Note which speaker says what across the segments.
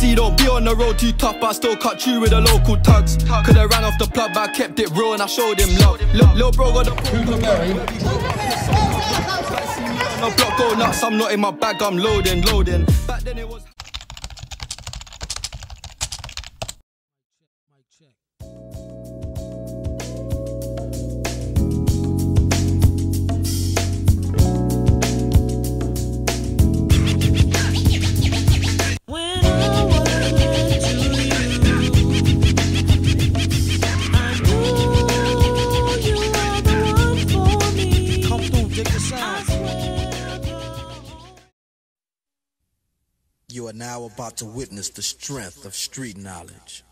Speaker 1: see, don't be on the road too tough, but I still cut you with the local tugs. Coulda ran off the plug, but I kept it real and I showed him love. Lil, lil bro got the on the block, go nuts. I'm not in my bag, I'm loading, loading. Back then it was.
Speaker 2: You
Speaker 3: are now about to witness the strength of street knowledge.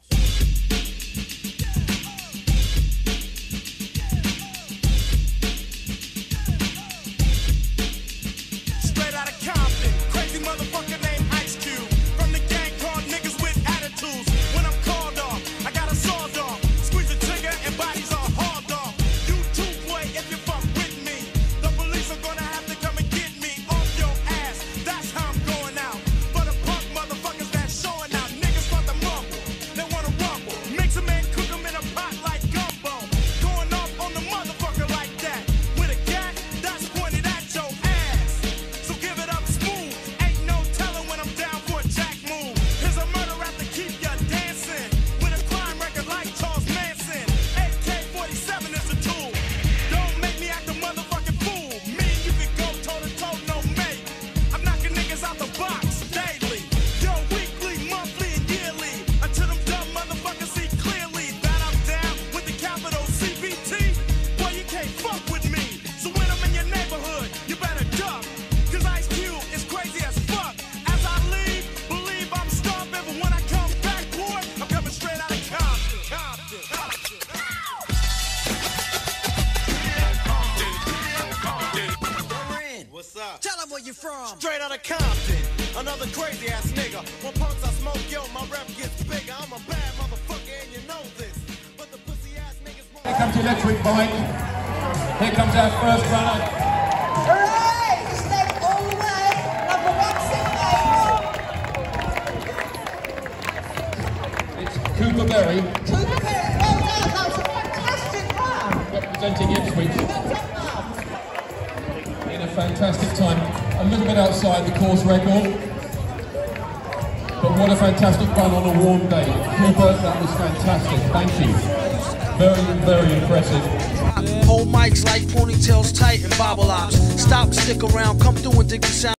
Speaker 4: Where you from. Straight out of Compton. Another crazy ass nigga. When punks I smoke, yo, my rep gets bigger. I'm a bad motherfucker and you know this. But the pussy ass niggas won't.
Speaker 5: Here comes the electric bike. Here comes our first runner.
Speaker 6: Hooray! Step all the way. Number one six eight.
Speaker 5: It's Cooper Berry
Speaker 6: Cooper Berry, well done. That was a fantastic run.
Speaker 5: representing fantastic time. A little bit outside the course record. But what a fantastic run on a warm day. Cooper, that was fantastic. Thank you. Very, very impressive.
Speaker 3: Hold mics like ponytails tight and bobble ops. Stop, stick around, come through and dig the sound.